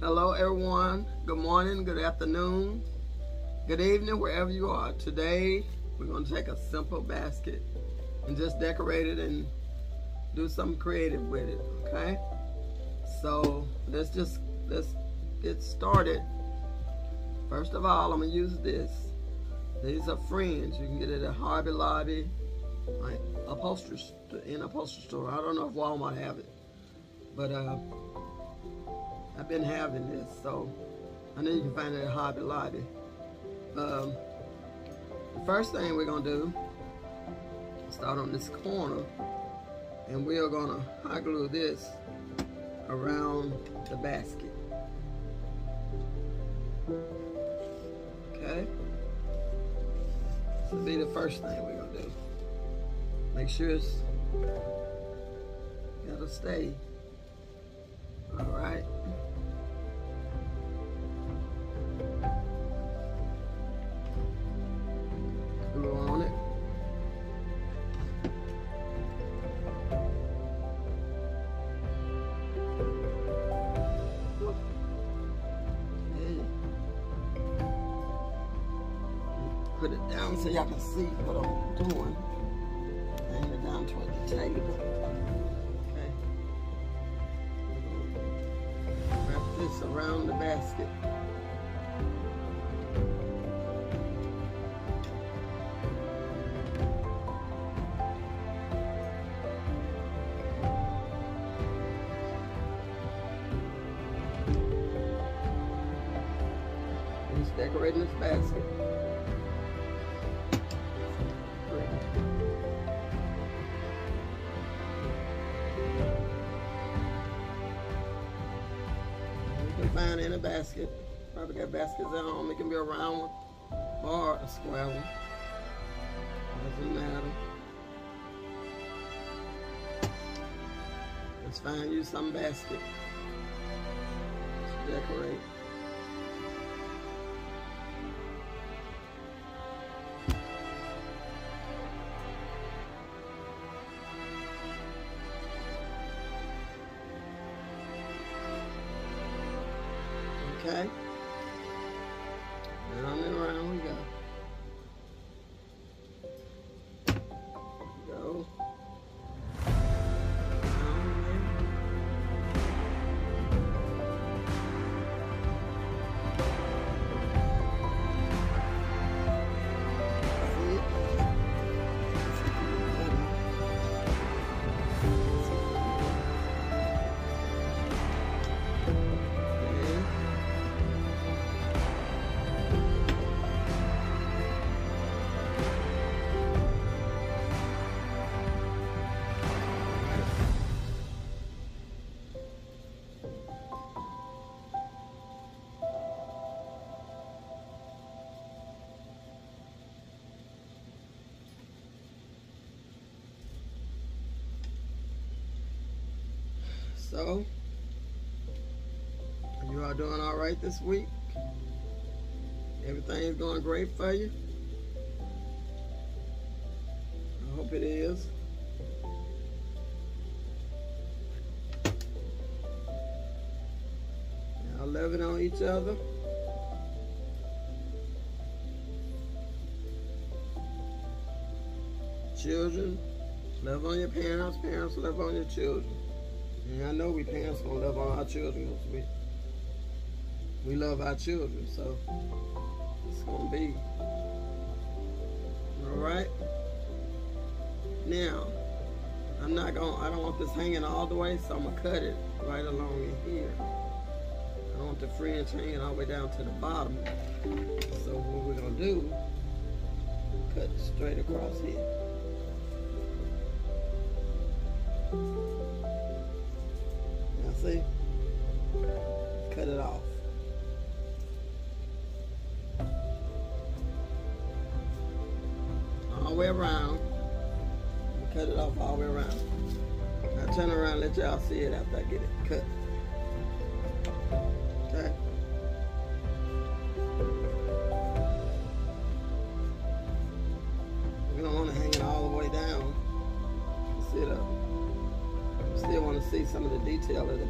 Hello, everyone. Good morning, good afternoon, good evening, wherever you are. Today, we're going to take a simple basket and just decorate it and do something creative with it, okay? So, let's just, let's get started. First of all, I'm going to use this. These are fringe. You can get it at Hobby Lobby, like upholstery, in upholstery store. I don't know if Walmart have it, but uh, I've been having this, so I know you can find it at Hobby Lobby. Um, the first thing we're gonna do, start on this corner, and we are gonna hot glue this around the basket. Okay? This will be the first thing we're gonna do. Make sure it's gotta stay. So y'all can see what I'm doing. Hang it down toward the table. Okay. Wrap this around the basket. Find in a basket. Probably got baskets at home. It can be a round one or a square one. Doesn't matter. Let's find you some basket to decorate. Okay. Round and around we. Go. So, you are doing all right this week? Everything is going great for you? I hope it is. Y'all loving on each other? Children, love on your parents. Parents, love on your children. And I know we parents gonna love on our children. we we love our children, so it's gonna be all right. Now, I'm not gonna. I don't want this hanging all the way, so I'm gonna cut it right along in here. I don't want the fringe hanging all the way down to the bottom. So what we're gonna do? Cut straight across here. Cut it off. All the way around. Cut it off all the way around. Now turn around, let y'all see it after I get it cut. Okay? We don't want to hang it all the way down. Sit up. Still want to see some of the detail of the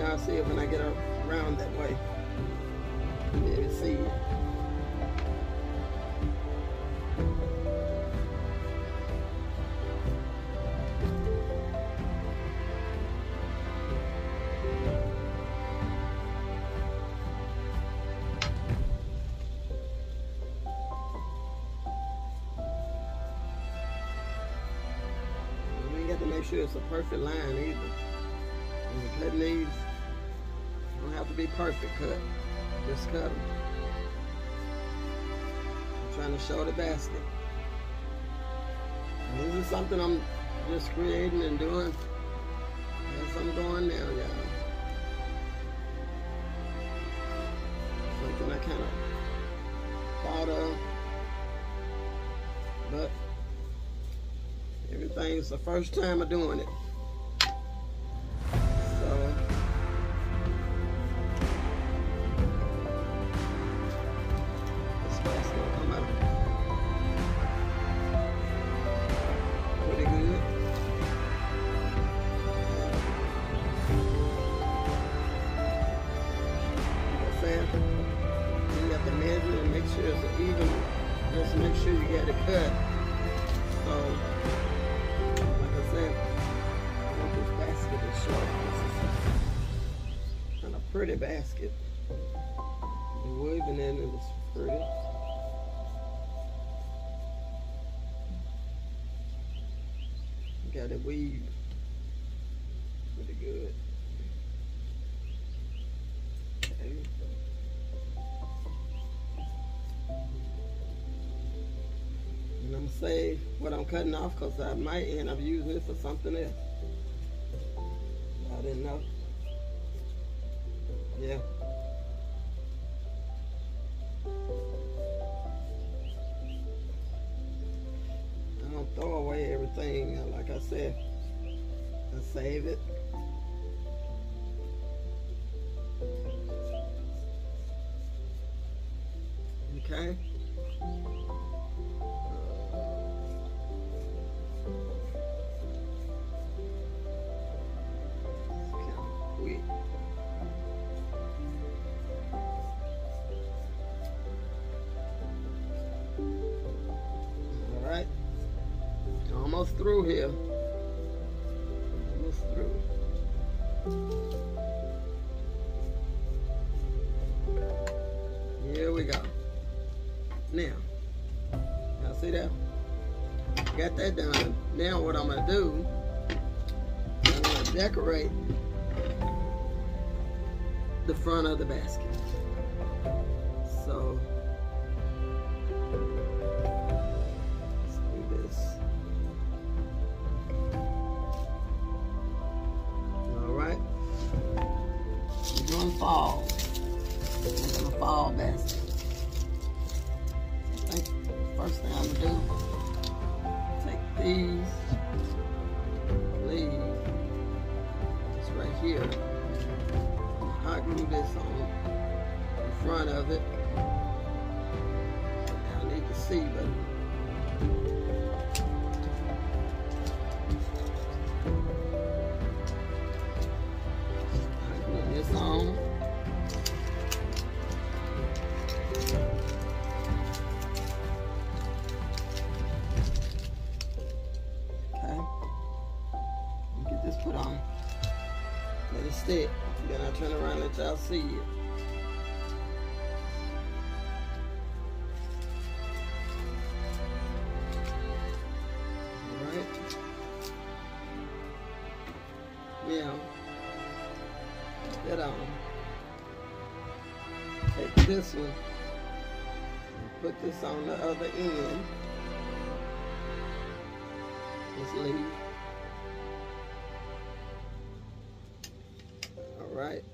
Y'all see it when I get around that way. You see it. We got to make sure it's a perfect line either. When cutting these, don't have to be perfect cut. Just cut them. I'm trying to show the basket. And this is something I'm just creating and doing as I'm going now, y'all. Something I kind of thought of, but Everything's the first time I'm doing it. Just make sure you get it cut. So like I said, this basket is short. and a pretty basket. The in it is pretty. Got it weave pretty good. Save what I'm cutting off because I might end up using it for something else. I didn't know. Yeah. I don't throw away everything. Uh, like I said, I save it. Okay. Through here. Almost through. Here we go. Now, now see that? Got that done. Now what I'm gonna do, I'm gonna decorate the front of the basket. So here, hot glue this on the front of it. I need to see, but I this on. Okay. Get this put on. Let it stick. Then I turn around and let y'all see it. Alright. Now, that on. Take this one. Put this on the other end. Just leave. Right?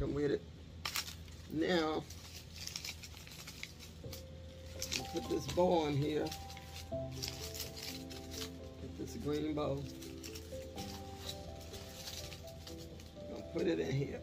Working with it. Now, put this bow on here. Get this green bow. Gonna put it in here.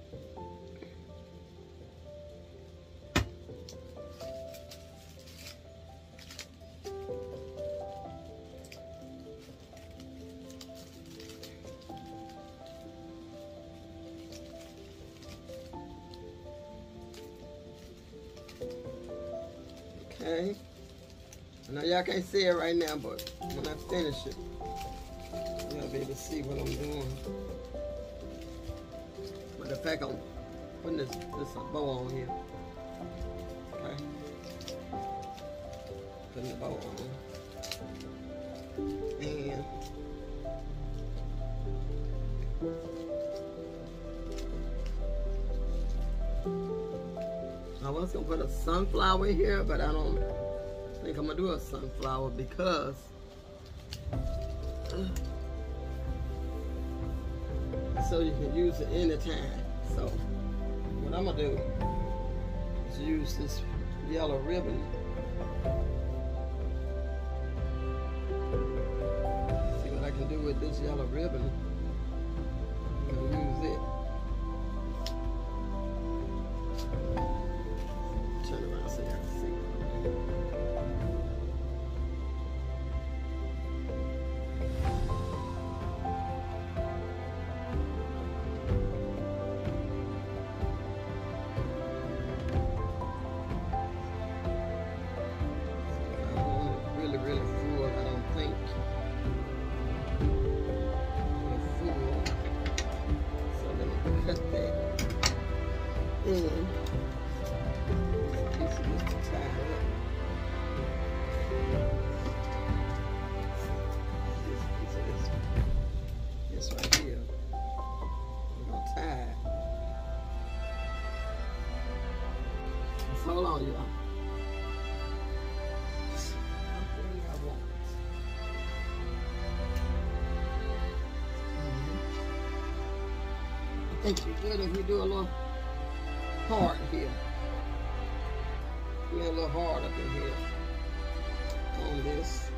Can't see it right now, but when I finish it, you'll be able to see what I'm doing. But the fact I'm putting this, this bow on here. Okay. Putting the bow on. And I was gonna put a sunflower here, but I don't think I'm gonna do a sunflower because uh, so you can use it anytime. So what I'm gonna do is use this yellow ribbon. See what I can do with this yellow ribbon. Hold on, y'all. I think it'd be good if we do a little hard here. Be a little hard up in here on this.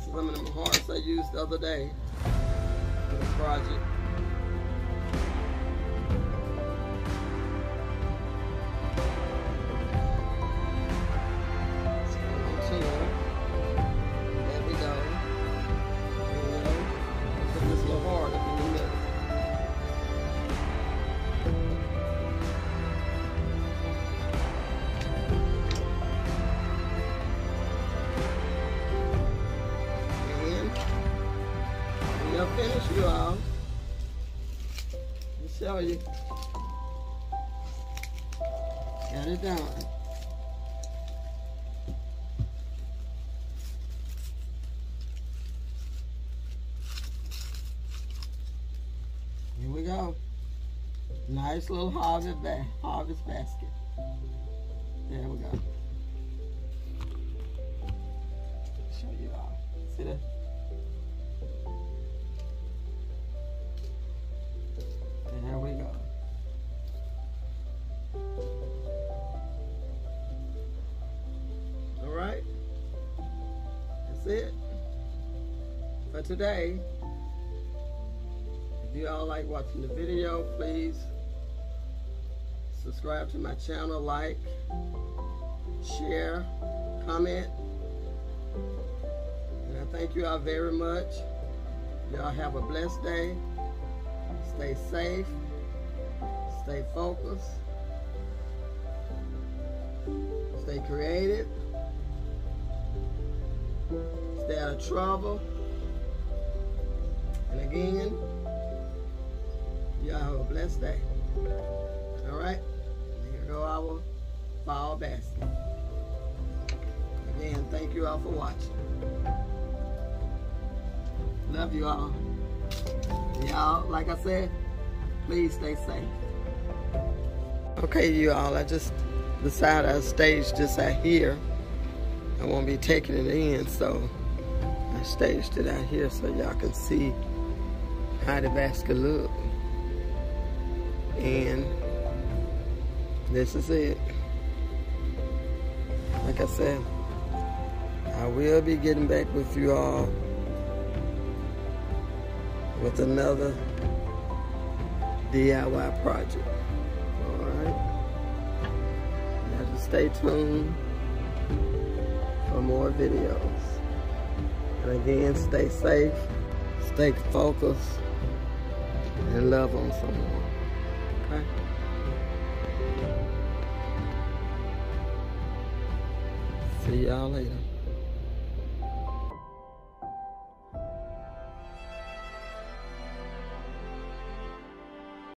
Some of them hearts I used the other day for the project. We'll finish you. Let me show you. Got it done. Here we go. Nice little harvest, ba- harvest basket. There we go. Show you all. See that? Today. If you all like watching the video, please subscribe to my channel, like, share, comment. And I thank you all very much. Y'all have a blessed day. Stay safe. Stay focused. Stay creative. Stay out of trouble. And again, y'all have a blessed day. All right? Here go our fall basket. Again, thank you all for watching. Love you all. Y'all, like I said, please stay safe. Okay, you all, I just decided I staged this out here. I won't be taking it in, so I staged it out here so y'all can see how the basket look. And this is it. Like I said, I will be getting back with you all with another DIY project. Alright? You have stay tuned for more videos. And again, stay safe, stay focused, and love on someone. Okay? See y'all later.